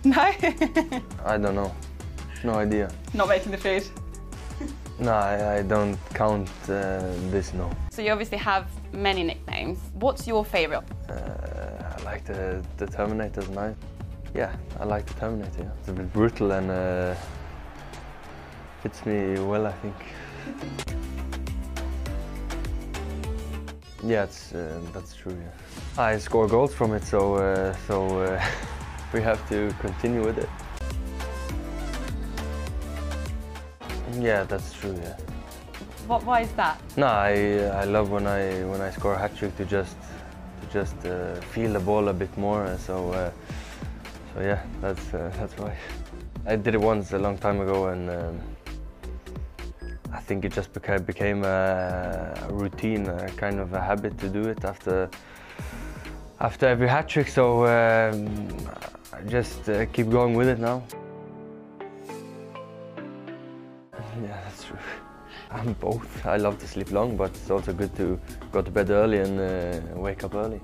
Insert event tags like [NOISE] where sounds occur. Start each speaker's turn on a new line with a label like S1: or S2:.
S1: [LAUGHS] No?
S2: I don't know. No idea.
S1: Not making the food. [LAUGHS]
S2: No, I, I don't count uh, this, no.
S1: So you obviously have many nicknames. What's your favourite?
S2: Uh, I like the, the Terminator's knife. Yeah, I like the Terminator. Yeah. It's a bit brutal and uh, fits me well, I think. Yeah, it's, uh, that's true. Yeah. I score goals from it, so uh, so uh, [LAUGHS] we have to continue with it. Yeah, that's true. Yeah.
S1: What, why is that?
S2: No, I I love when I when I score a hat trick to just to just uh, feel the ball a bit more. uh, So uh, so yeah, that's uh, [LAUGHS] that's why. I did it once a long time ago, and um, I think it just became became a, a routine, a kind of a habit to do it after after every hat trick. So um, I just uh, keep going with it now. Yeah, that's true. I'm both. I love to sleep long, but it's also good to go to bed early and uh, wake up early.